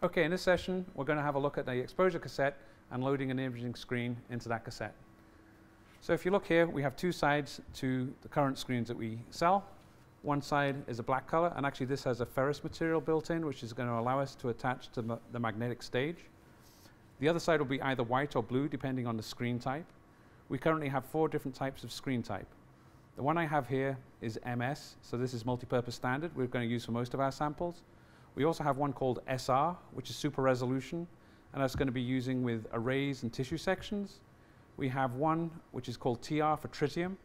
Okay, in this session, we're going to have a look at the exposure cassette and loading an imaging screen into that cassette. So if you look here, we have two sides to the current screens that we sell. One side is a black color, and actually this has a ferrous material built in, which is going to allow us to attach to ma the magnetic stage. The other side will be either white or blue, depending on the screen type. We currently have four different types of screen type. The one I have here is MS, so this is multi-purpose standard we're going to use for most of our samples. We also have one called SR, which is super resolution, and that's going to be using with arrays and tissue sections. We have one which is called TR for tritium,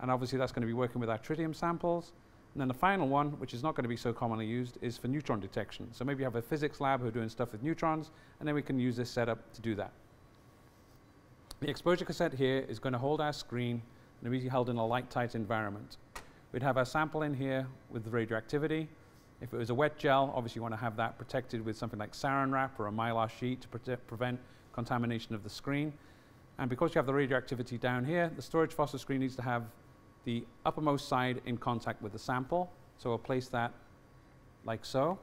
and obviously that's going to be working with our tritium samples. And then the final one, which is not going to be so commonly used, is for neutron detection. So maybe you have a physics lab who are doing stuff with neutrons, and then we can use this setup to do that. The exposure cassette here is going to hold our screen and be held in a light tight environment. We'd have our sample in here with the radioactivity, if it was a wet gel, obviously you want to have that protected with something like saran wrap or a mylar sheet to prevent contamination of the screen. And because you have the radioactivity down here, the storage phosphor screen needs to have the uppermost side in contact with the sample. So we'll place that like so.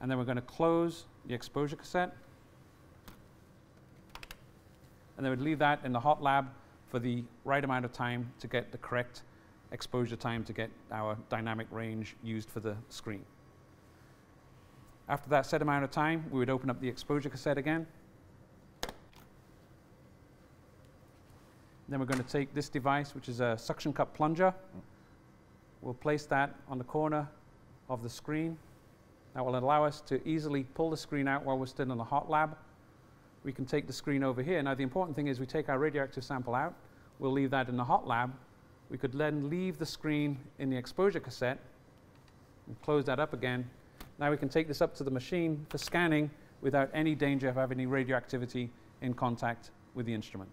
And then we're going to close the exposure cassette. And then we'd leave that in the hot lab for the right amount of time to get the correct exposure time to get our dynamic range used for the screen. After that set amount of time, we would open up the exposure cassette again. Then we're going to take this device, which is a suction cup plunger. We'll place that on the corner of the screen. That will allow us to easily pull the screen out while we're still in the hot lab. We can take the screen over here. Now the important thing is we take our radioactive sample out. We'll leave that in the hot lab we could then leave the screen in the exposure cassette and close that up again. Now we can take this up to the machine for scanning without any danger of having any radioactivity in contact with the instrument.